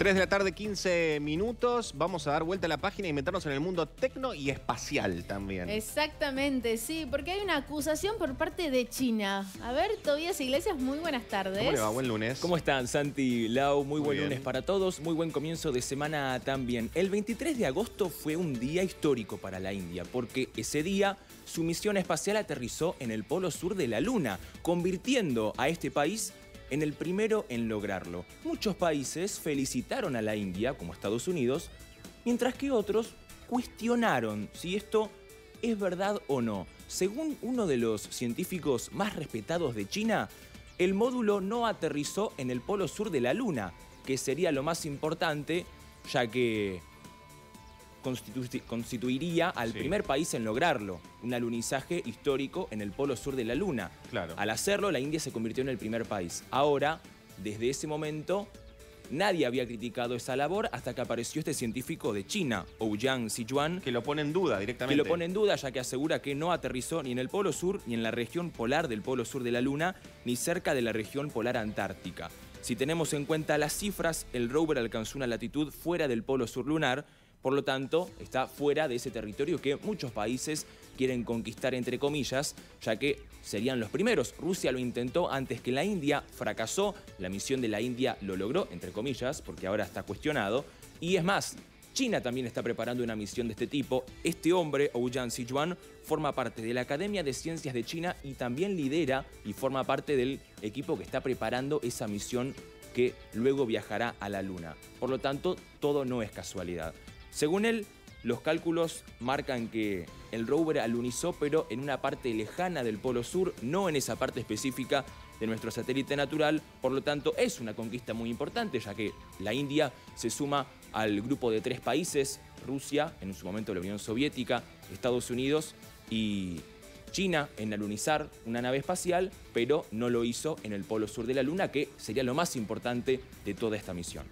3 de la tarde, 15 minutos. Vamos a dar vuelta a la página y meternos en el mundo tecno y espacial también. Exactamente, sí, porque hay una acusación por parte de China. A ver, Tobías Iglesias, muy buenas tardes. ¿Cómo le va? Buen lunes. ¿Cómo están, Santi, Lau? Muy, Muy buen bien. lunes para todos, muy buen comienzo de semana también. El 23 de agosto fue un día histórico para la India, porque ese día su misión espacial aterrizó en el polo sur de la Luna, convirtiendo a este país en el primero en lograrlo. Muchos países felicitaron a la India, como Estados Unidos, mientras que otros cuestionaron si esto es verdad o no. Según uno de los científicos más respetados de China, el módulo no aterrizó en el polo sur de la Luna, que sería lo más importante, ya que constitu- constituiría al Sí. primer país en lograrlo, un alunizaje histórico en el polo sur de la Luna. Claro. Al hacerlo, la India se convirtió en el primer país. Ahora, desde ese momento, nadie había criticado esa labor hasta que apareció este científico de China, Ouyang Sijuan, Que lo pone en duda que directamente. lo pone en duda ya que asegura que no aterrizó ni en el polo sur, ni en la región polar del polo sur de la Luna, ni cerca de la región polar antártica. Si tenemos en cuenta las cifras, el rover alcanzó una latitud fuera del polo sur lunar, por lo tanto, está fuera de ese territorio que muchos países quieren conquistar, entre comillas, ya que serían los primeros. Rusia lo intentó antes que la India, fracasó, la misión de la India lo logró, entre comillas, porque ahora está cuestionado, y es más, China también está preparando una misión de este tipo. Este hombre, Ouyang Sijuan, forma parte de la Academia de Ciencias de China y también lidera y forma parte del equipo que está preparando esa misión que luego viajará a la Luna. Por lo tanto, todo no es casualidad. Según él, los cálculos marcan que el rover alunizó, pero en una parte lejana del Polo Sur, no en esa parte específica de nuestro satélite natural. Por lo tanto, es una conquista muy importante, ya que la India se suma al grupo de tres países, Rusia, en su momento la Unión Soviética, Estados Unidos y China en alunizar una nave espacial, pero no lo hizo en el Polo Sur de la Luna, que sería lo más importante de toda esta misión.